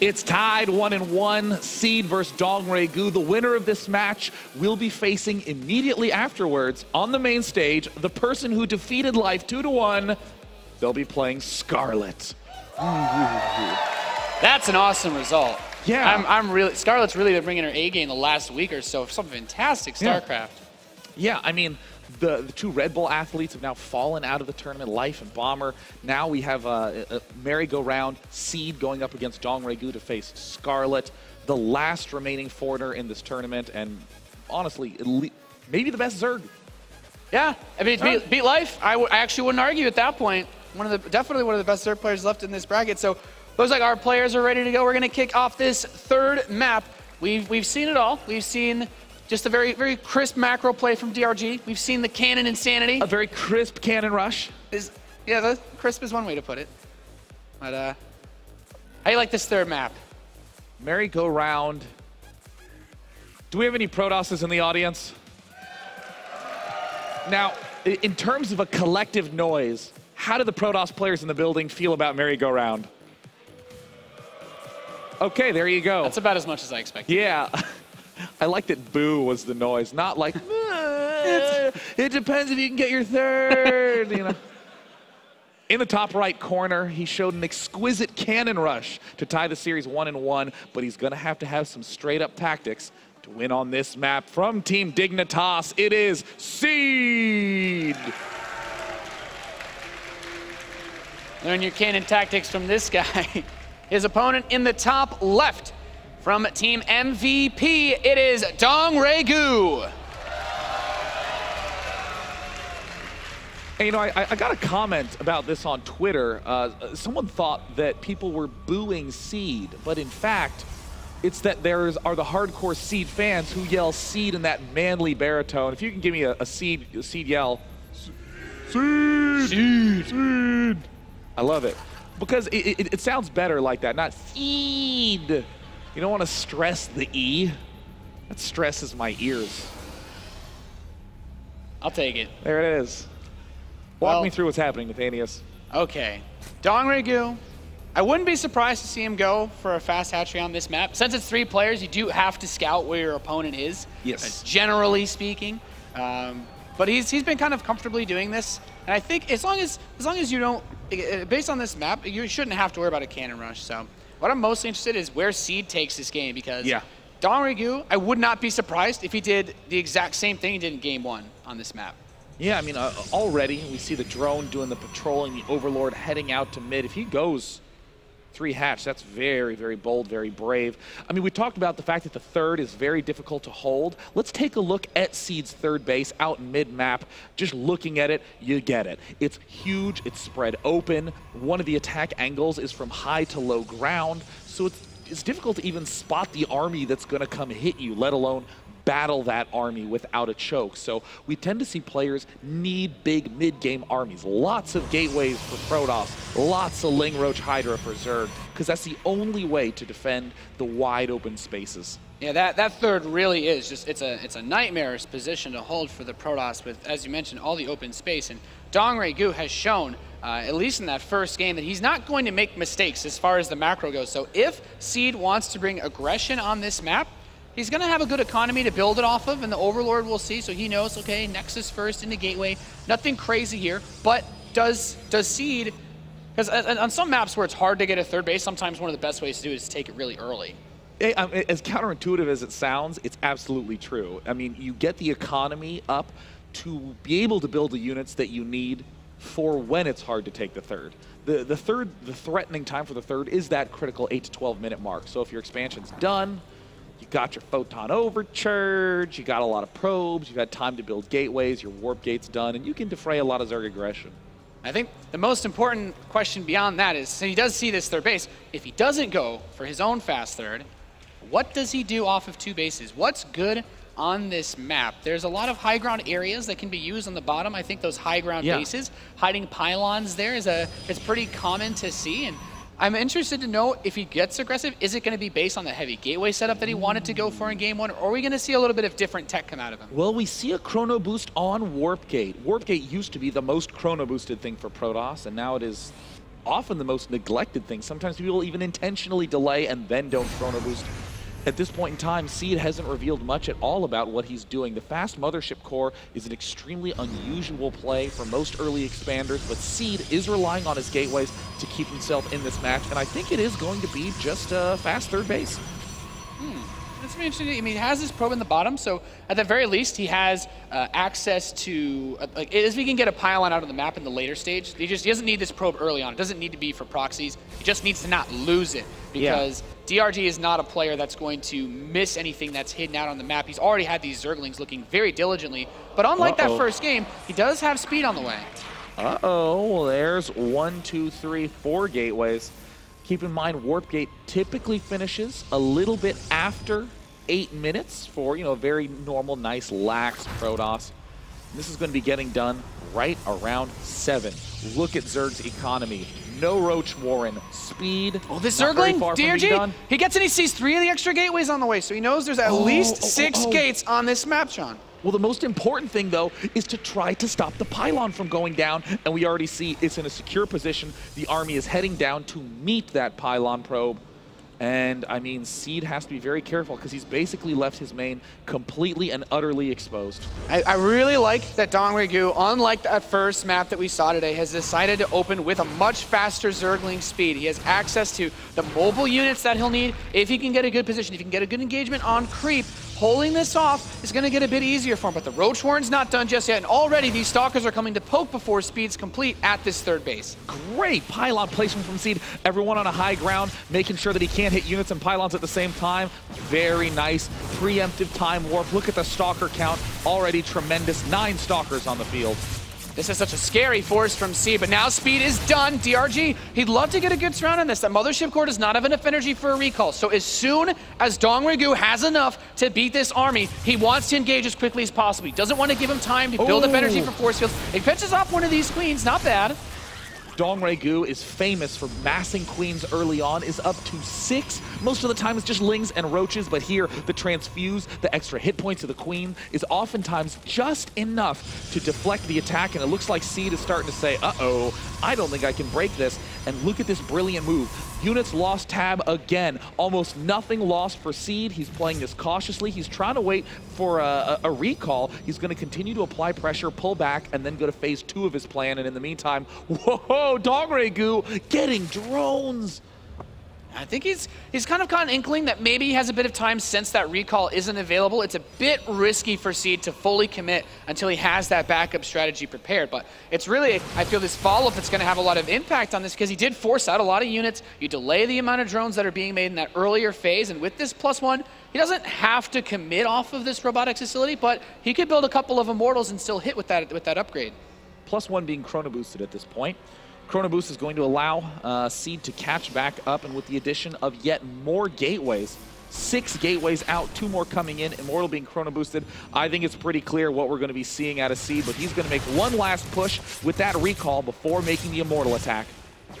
It's tied one and one, Seed versus DongRaeGu. The winner of this match will be facing immediately afterwards on the main stage the person who defeated Life two to one. They'll be playing Scarlet. That's an awesome result. Yeah. I'm, I'm really Scarlet's really been bringing her A game the last week or so. Some fantastic Yeah. StarCraft. Yeah, I mean, the, the two Red Bull athletes have now fallen out of the tournament, Life and Bomber. Now we have uh, a merry-go-round Seed going up against Dong Gu to face Scarlet, the last remaining foreigner in this tournament, and honestly, maybe the best Zerg. Yeah, I mean, beat, beat life. I, w- I actually wouldn't argue at that point. One of the definitely one of the best Zerg players left in this bracket. So looks like our players are ready to go. We're gonna kick off this third map. We've we've seen it all. We've seen just a very very crisp macro play from DRG. We've seen the cannon insanity. A very crisp cannon rush. Is yeah, the crisp is one way to put it. But uh, how you like this third map? Merry-go-round. Do we have any Protosses in the audience? Now, in terms of a collective noise, how do the Protoss players in the building feel about merry-go-round? Okay, there you go. That's about as much as I expected. Yeah. I like that boo was the noise, not like, "Uh, it depends if you can get your third, you know. In the top right corner, he showed an exquisite cannon rush to tie the series one and one, but he's going to have to have some straight up tactics to win on this map. From Team Dignitas, it is Seed. Learn your cannon tactics from this guy. His opponent in the top left from Team MVP, it is DongRaeGu. And, you know, I, I got a comment about this on Twitter. Uh, someone thought that people were booing Seed, but in fact, it's that there are the hardcore Seed fans who yell Seed in that manly baritone. If you can give me a, a Seed a Seed yell, Seed, Seed, Seed. I love it because it, it, it sounds better like that, not Seed. You don't want to stress the E. That stresses my ears. I'll take it. There it is. Walk Well- me through what's happening, Nathanias. Okay. DongRaeGu. I wouldn't be surprised to see him go for a fast hatchery on this map. Since it's three players, you do have to scout where your opponent is. Yes. uh, Generally speaking. Um, but he's, he's been kind of comfortably doing this. And I think as long as as long as you don't, based on this map, you shouldn't have to worry about a cannon rush. So what I'm mostly interested in is where Seed takes this game because Yeah. DongRaeGu, I would not be surprised if he did the exact same thing he did in game one on this map. Yeah, I mean, uh, already we see the drone doing the patrolling, the Overlord heading out to mid. If he goes three hatch, that's very, very bold, very brave. I mean, we talked about the fact that the third is very difficult to hold. Let's take a look at Seed's third base out mid map. Just looking at it, you get it. It's huge, it's spread open. One of the attack angles is from high to low ground, so it's, it's difficult to even spot the army that's going to come hit you, let alone battle that army without a choke. So we tend to see players need big mid-game armies. Lots of gateways for Protoss, lots of Ling Roach Hydra for Zerg, because that's the only way to defend the wide open spaces. Yeah, that, that third really is just it's a it's a nightmarish position to hold for the Protoss with, as you mentioned, all the open space. And DongRaeGu has shown, uh, at least in that first game, that he's not going to make mistakes as far as the macro goes. So if Seed wants to bring aggression on this map, he's going to have a good economy to build it off of, and the Overlord will see. So he knows, okay, Nexus first into Gateway, nothing crazy here. But does does Seed? Because on some maps where it's hard to get a third base, sometimes one of the best ways to do it is take it really early. Um, As counterintuitive as it sounds, it's absolutely true. I mean, you get the economy up to be able to build the units that you need for when it's hard to take the third. The, the third, the threatening time for the third is that critical 8 to 12 minute mark. So if your expansion's done, you got your photon overcharge, you got a lot of probes, you've had time to build gateways, your warp gate's done, and you can defray a lot of Zerg aggression. I think the most important question beyond that is, so he does see this third base. If he doesn't go for his own fast third, what does he do off of two bases? What's good on this map? There's a lot of high ground areas that can be used on the bottom. I think those high ground Yeah. bases, hiding pylons there is a it's pretty common to see. And I'm interested to know if he gets aggressive, is it going to be based on the heavy gateway setup that he wanted to go for in game one, or are we going to see a little bit of different tech come out of him? Well, we see a chrono boost on Warp Gate. Warp Gate used to be the most chrono boosted thing for Protoss, and now it is often the most neglected thing. Sometimes people even intentionally delay and then don't chrono boost. At this point in time, Seed hasn't revealed much at all about what he's doing. The fast Mothership Core is an extremely unusual play for most early expanders, but Seed is relying on his gateways to keep himself in this match, and I think it is going to be just a fast third base. Interesting. I mean, he has his probe in the bottom, so at the very least, he has uh, access to, uh, like, if he can get a pylon out of the map in the later stage, he just he doesn't need this probe early on. It doesn't need to be for proxies. He just needs to not lose it because yeah. DRG is not a player that's going to miss anything that's hidden out on the map. He's already had these Zerglings looking very diligently, but unlike uh -oh. that first game, he does have speed on the way. Uh-oh, well, there's one, two, three, four gateways. Keep in mind, Warp Gate typically finishes a little bit after eight minutes for, you know, a very normal, nice, lax Protoss. This is going to be getting done right around seven. Look at Zerg's economy. No Roach Warren. Speed. Oh, this Zergling, DRG, he gets and he sees three of the extra gateways on the way, so he knows there's at oh, least oh, oh six oh, oh. gates on this map, Sean. Well, the most important thing, though, is to try to stop the pylon from going down, and we already see it's in a secure position. The army is heading down to meet that pylon probe. And I mean, Seed has to be very careful because he's basically left his main completely and utterly exposed. I, I really like that DongRaeGu, unlike that first map that we saw today, has decided to open with a much faster Zergling speed. He has access to the mobile units that he'll need if he can get a good position, if he can get a good engagement on creep, Holding this off is going to get a bit easier for him, but the Roach Warren's not done just yet, and already these Stalkers are coming to poke before speed's complete at this third base. Great pylon placement from Seed. Everyone on a high ground, making sure that he can't hit units and pylons at the same time. Very nice. Preemptive time warp. Look at the Stalker count. Already tremendous. Nine Stalkers on the field. This is such a scary force from C, but now speed is done. DRG, he'd love to get a good surround on this. That Mothership Core does not have enough energy for a recall. So as soon as DongRaeGu has enough to beat this army, he wants to engage as quickly as possible. He doesn't want to give him time to build Ooh. up energy for force fields. He pitches off one of these queens, not bad. Dong Gu is famous for massing queens early on, is up to six. Most of the time it's just lings and roaches, but here the transfuse, the extra hit points of the queen, is oftentimes just enough to deflect the attack, and it looks like Seed is starting to say, uh-oh, I don't think I can break this. And look at this brilliant move. Units lost tab again. Almost nothing lost for Seed. He's playing this cautiously. He's trying to wait for a, a, a recall. He's going to continue to apply pressure, pull back, and then go to phase two of his plan. And in the meantime, whoa, Dogre getting drones. I think he's he's kind of got an inkling that maybe he has a bit of time since that recall isn't available. It's a bit risky for Seed to fully commit until he has that backup strategy prepared. But it's really, I feel this follow-up that's going to have a lot of impact on this because he did force out a lot of units. You delay the amount of drones that are being made in that earlier phase. And with this plus one, he doesn't have to commit off of this robotics facility, but he could build a couple of Immortals and still hit with that, with that upgrade. Plus one being chrono boosted at this point. Chrono Boost is going to allow uh, Seed to catch back up, and with the addition of yet more gateways, six gateways out, two more coming in, Immortal being chrono boosted. I think it's pretty clear what we're going to be seeing out of Seed, but he's going to make one last push with that recall before making the Immortal attack.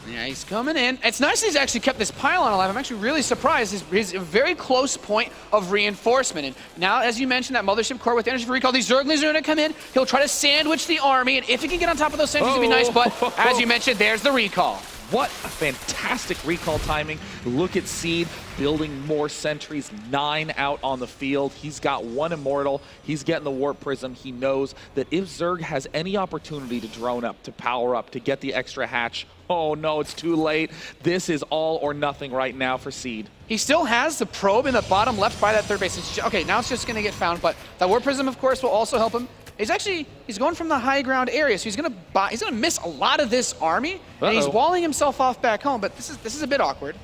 Yeah, he's coming in. It's nice he's actually kept this pylon alive. I'm actually really surprised. He's, he's, a very close point of reinforcement. And now, as you mentioned, that Mothership Core with energy for recall, these Zerglings are going to come in. He'll try to sandwich the army, and if he can get on top of those sentries, oh. it'd be nice. But as you mentioned, there's the recall. What a fantastic recall timing. Look at Seed building more sentries, nine out on the field. He's got one immortal. He's getting the warp prism. He knows that if Zerg has any opportunity to drone up, to power up, to get the extra hatch, oh no, it's too late. This is all or nothing right now for Seed. He still has the probe in the bottom left by that third base. okay, now it's just going to get found, but that warp prism, of course, will also help him. He's actually he's going from the high ground area, so he's gonna buy, he's gonna miss a lot of this army, uh -oh. and he's walling himself off back home. But this is this is a bit awkward.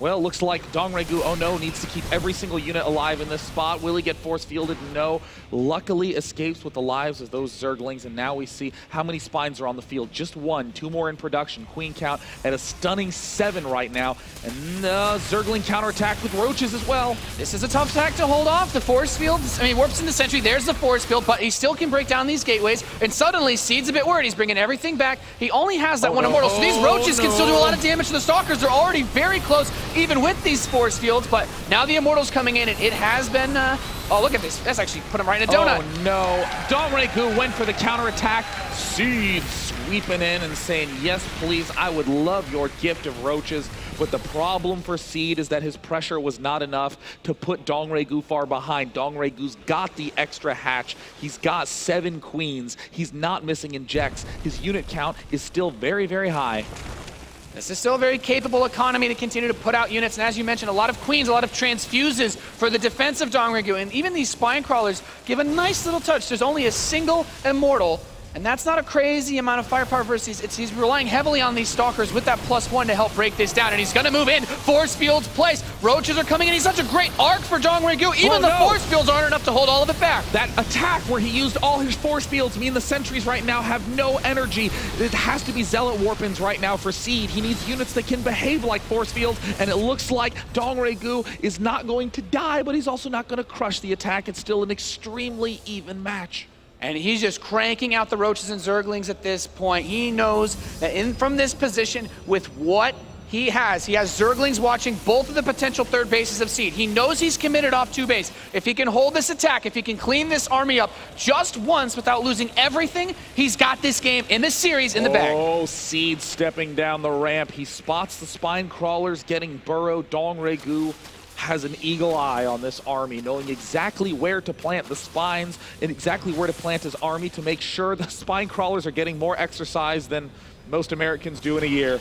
Well, looks like DongRaeGu, oh no, needs to keep every single unit alive in this spot. Will he get force fielded? No. Luckily escapes with the lives of those Zerglings, and now we see how many spines are on the field. Just one, two more in production. Queen count at a stunning seven right now. And uh, Zergling counterattack with Roaches as well. This is a tough attack to hold off. The force field, I mean, warps in the Sentry. There's the force field, but he still can break down these gateways. And suddenly, Seed's a bit worried. He's bringing everything back. He only has that oh, one no. Immortal, so these Roaches oh, can still do a lot of damage to the Stalkers. They're already very close even with these force fields. But now the Immortals coming in, and it has been. Uh, oh, look at this. That's actually put him right in a donut. Oh no! DongRaeGu went for the counterattack. Seed sweeping in and saying, "Yes, please. I would love your gift of roaches." But the problem for Seed is that his pressure was not enough to put DongRaeGu far behind. DongRaeGu's got the extra hatch. He's got seven queens. He's not missing injects. His unit count is still very, very high. This is still a very capable economy to continue to put out units, and as you mentioned, a lot of queens, a lot of transfuses for the defense of DongRaeGu, and even these spine crawlers give a nice little touch. There's only a single immortal and that's not a crazy amount of firepower versus it's, he's relying heavily on these stalkers with that plus one to help break this down. And he's gonna move in. Force fields place. Roaches are coming in. He's such a great arc for DongRaeGu. Even oh, the no. force fields aren't enough to hold all of it back. That attack where he used all his force fields mean the sentries right now have no energy. It has to be Zealot Warpins right now for Seed. He needs units that can behave like force fields, and it looks like Dong DongRaeGu is not going to die, but he's also not going to crush the attack. It's still an extremely even match. And he's just cranking out the roaches and zerglings at this point. He knows that in from this position, with what he has, he has zerglings watching both of the potential third bases of Seed. He knows he's committed off two base. If he can hold this attack, if he can clean this army up just once without losing everything, he's got this game in this series in the bag. Oh, Seed stepping down the ramp. He spots the spine crawlers getting burrow. DongRaeGu has an eagle eye on this army, knowing exactly where to plant the spines and exactly where to plant his army to make sure the spine crawlers are getting more exercise than most Americans do in a year.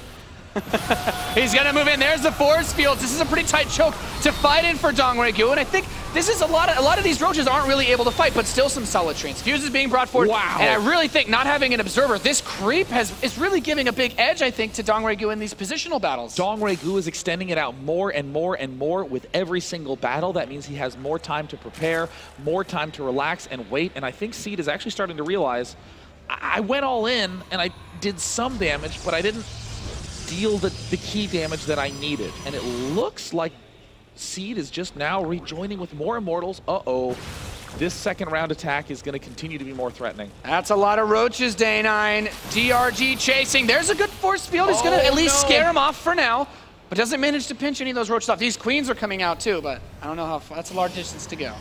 He's going to move in. There's the force fields. This is a pretty tight choke to fight in for DongRaeGu, and I think this is a lot of a lot of these roaches aren't really able to fight, but still some solid transfuses being brought forward. Wow. And I really think not having an observer, this creep has is really giving a big edge, I think, to DongRaeGu in these positional battles. DongRaeGu is extending it out more and more and more with every single battle. That means he has more time to prepare, more time to relax and wait. And I think Seed is actually starting to realize I went all in and I did some damage, but I didn't deal the, the key damage that I needed. And it looks like Seed is just now rejoining with more Immortals. Uh-oh. This second round attack is going to continue to be more threatening. That's a lot of roaches, Day9. DRG chasing. There's a good force field. He's oh, going to at least no. scare him off for now, but doesn't manage to pinch any of those roaches off. These queens are coming out too, but I don't know how far. That's a large distance to go.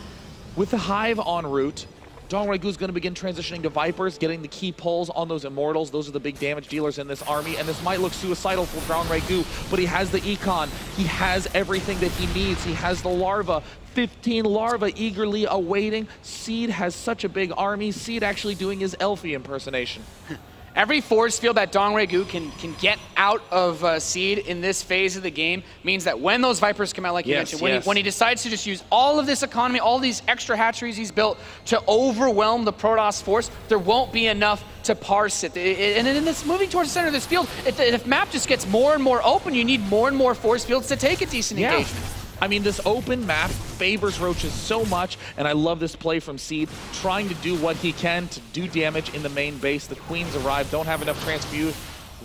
With the Hive en route, DongRaeGu is going to begin transitioning to Vipers, getting the key pulls on those Immortals. Those are the big damage dealers in this army, and this might look suicidal for DongRaeGu, but he has the Econ. He has everything that he needs. He has the Larva. 15 larvae eagerly awaiting. Seed has such a big army. Seed actually doing his Elfie impersonation. Every force field that DongRaeGu can, can get out of uh, Seed in this phase of the game means that when those Vipers come out, like you mentioned, when, yes. he, when he decides to just use all of this economy, all these extra hatcheries he's built to overwhelm the Protoss force, there won't be enough to parse it. And then it's moving towards the center of this field. If if map just gets more and more open, you need more and more force fields to take a decent yeah. engagement. I mean, this open map favors Roaches so much, and I love this play from Seed, trying to do what he can to do damage in the main base. The Queens arrive, don't have enough transfuse,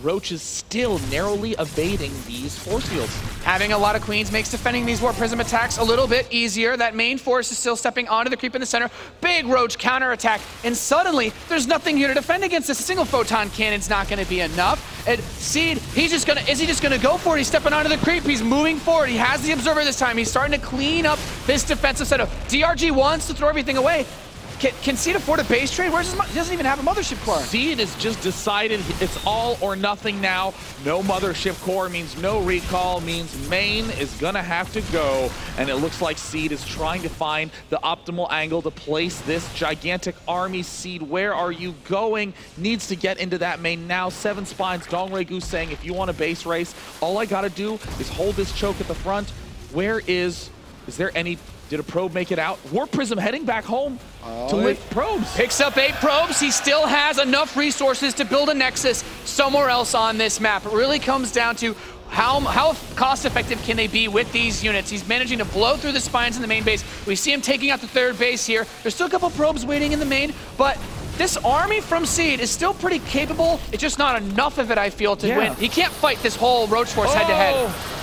Roach is still narrowly evading these force fields. Having a lot of queens makes defending these Warp Prism attacks a little bit easier. That main force is still stepping onto the creep in the center. Big Roach counterattack, and suddenly there's nothing here to defend against. A single photon cannon's not going to be enough. And Seed, he's just to, is he just to go for it? He's stepping onto the creep. He's moving forward. He has the Observer this time. He's starting to clean up this defensive setup. DRG wants to throw everything away. Can, can Seed afford a base trade? Where's his, he doesn't even have a mothership core. Seed has just decided it's all or nothing now. No mothership core means no recall, means main is gonna have to go. And it looks like Seed is trying to find the optimal angle to place this gigantic army. Seed, where are you going? Needs to get into that main now. Seven Spines, DongRaeGu saying, if you want a base race, all I gotta do is hold this choke at the front. Where is, is there any did a probe make it out? Warp Prism heading back home oh, to lift probes. Picks up eight probes. He still has enough resources to build a Nexus somewhere else on this map. It really comes down to how, how cost effective can they be with these units? He's managing to blow through the spines in the main base. We see him taking out the third base here. There's still a couple probes waiting in the main, but this army from Seed is still pretty capable. It's just not enough of it, I feel, to yeah. win. He can't fight this whole Roach Force head-to-head. -head. Oh.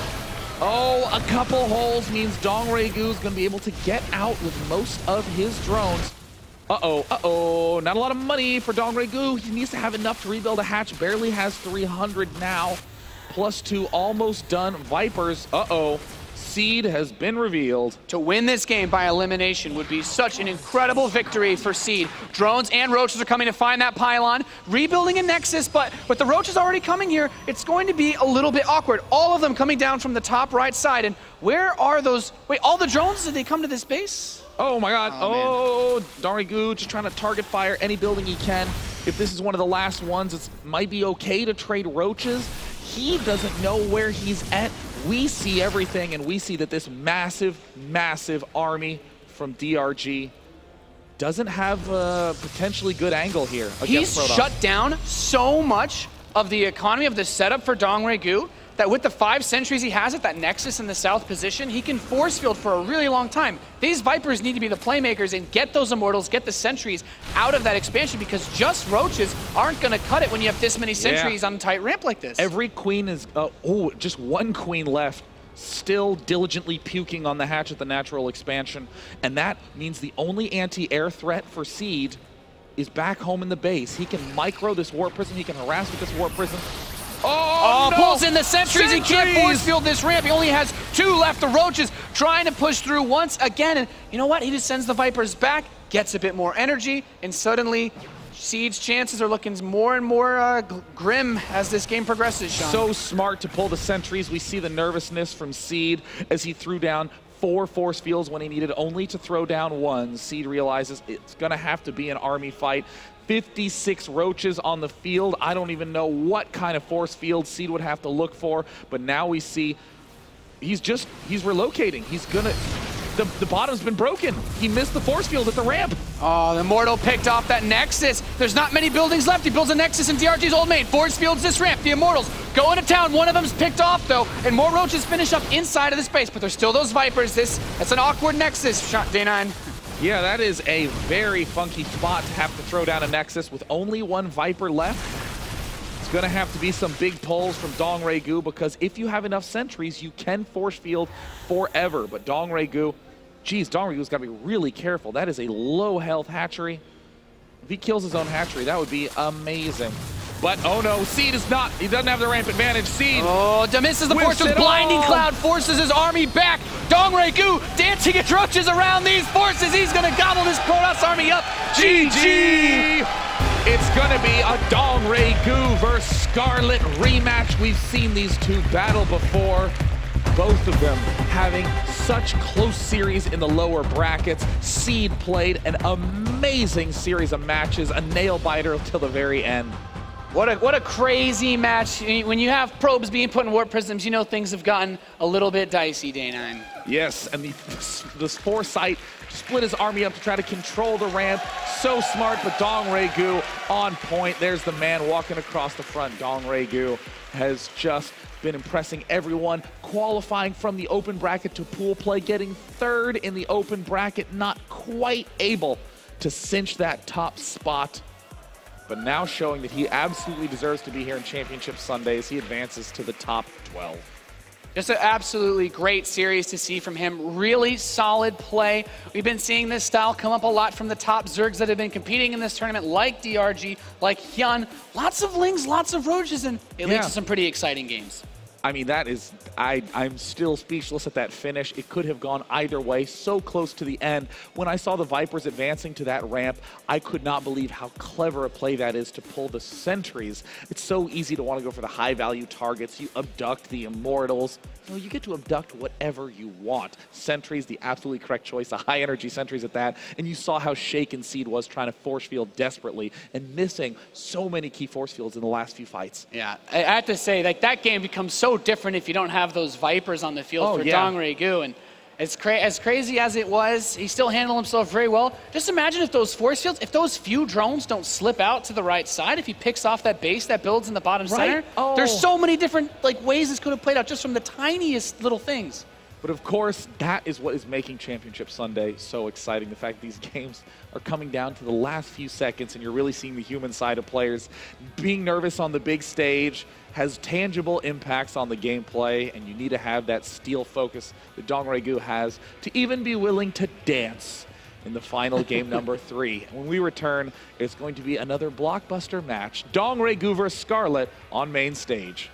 Oh, a couple holes means DongRaeGu is going to be able to get out with most of his drones. Uh-oh, uh-oh, not a lot of money for DongRaeGu. He needs to have enough to rebuild a hatch, barely has 300 now. plus two, almost done. Vipers, uh-oh. Seed has been revealed. To win this game by elimination would be such an incredible victory for Seed. Drones and Roaches are coming to find that pylon, rebuilding a Nexus, but with the Roaches already coming here, it's going to be a little bit awkward. All of them coming down from the top right side, and where are those? Wait, all the drones, did they come to this base? Oh my god, Oh, oh, DongRaeGu just trying to target fire any building he can. If this is one of the last ones, it might be okay to trade roaches. He doesn't know where he's at. We see everything, and we see that this massive, massive army from DRG doesn't have a potentially good angle here against He's shut down so much of the economy of the setup for Dong Gu that with the five sentries he has at that Nexus in the south position, he can force field for a really long time. These Vipers need to be the playmakers and get those Immortals, get the sentries out of that expansion because just Roaches aren't going to cut it when you have this many sentries on a tight ramp like this. Every queen is, uh, oh, just one queen left, still diligently puking on the hatch at the natural expansion. And that means the only anti-air threat for Seed is back home in the base. He can micro this warp prism, he can harass with this warp prism. Oh, Oh, no! pulls in the sentries. He can't force field this ramp. He only has two left. The Roaches trying to push through once again. And you know what? He just sends the Vipers back, gets a bit more energy, and suddenly Seed's chances are looking more and more uh, grim as this game progresses, Sean. So smart to pull the sentries. We see the nervousness from Seed as he threw down four force fields when he needed only to throw down one. Seed realizes it's going to have to be an army fight. 56 roaches on the field. I don't even know what kind of force field Seed would have to look for, but now we see he's just he's relocating. He's gonna the, the bottom's been broken. He missed the force field at the ramp. Oh, the Mortal picked off that Nexus. There's not many buildings left. He builds a Nexus in DRG's old main. Force fields this ramp. The Immortals go into town. One of them's picked off, though, and more Roaches finish up inside of the space, but there's still those Vipers. This, that's an awkward Nexus, Shot Day9. Yeah, that is a very funky spot to have to throw down a Nexus with only one Viper left. It's going to have to be some big pulls from DongRaeGu because if you have enough sentries, you can force field forever. But DongRaeGu, geez, DongRaeGu's got to be really careful. That is a low health hatchery. If he kills his own hatchery, that would be amazing. But oh no, Seed is not. He doesn't have the ramp advantage. Seed. Oh, misses the force. it Blinding all. Cloud forces his army back. Dong Gu dancing roaches around these forces. He's going to gobble this Protoss army up. GG! It's gonna be a DongRaeGu versus Scarlet rematch. We've seen these two battle before. Both of them having such close series in the lower brackets. Seed played an amazing series of matches, a nail biter till the very end. What a what a crazy match. When you have probes being put in warp prisms, you know things have gotten a little bit dicey, Day 9. Yes, and the this foresight split his army up to try to control the ramp. So smart, but DongRaeGu on point. There's the man walking across the front. DongRaeGu has just been impressing everyone, qualifying from the open bracket to pool play, getting third in the open bracket, not quite able to cinch that top spot. But now showing that he absolutely deserves to be here in Championship Sundays, he advances to the top 12. Just an absolutely great series to see from him. Really solid play. We've been seeing this style come up a lot from the top Zergs that have been competing in this tournament, like DRG, like Hyun. Lots of Lings, lots of Roaches, and it Yeah. leads to some pretty exciting games. I mean, that is, I, I'm still speechless at that finish. It could have gone either way, so close to the end. When I saw the Vipers advancing to that ramp, I could not believe how clever a play that is to pull the sentries. It's so easy to want to go for the high value targets. You abduct the immortals. No, you get to abduct whatever you want. Sentries, the absolutely correct choice, the high energy sentries at that. And you saw how shaken Seed was trying to force field desperately and missing so many key force fields in the last few fights. Yeah, I have to say, like that game becomes so different if you don't have those Vipers on the field Oh, for yeah. Dong Gu. And as, cra- as crazy as it was, he still handled himself very well. Just imagine if those force fields, if those few drones don't slip out to the right side, if he picks off that base that builds in the bottom Right. center, Oh. there's so many different like ways this could have played out just from the tiniest little things. But of course, that is what is making Championship Sunday so exciting. The fact these games are coming down to the last few seconds, and you're really seeing the human side of players. Being nervous on the big stage has tangible impacts on the gameplay, and you need to have that steel focus that Dong Gu has to even be willing to dance in the final game number three. When we return, it's going to be another blockbuster match Dong Gu versus Scarlet on main stage.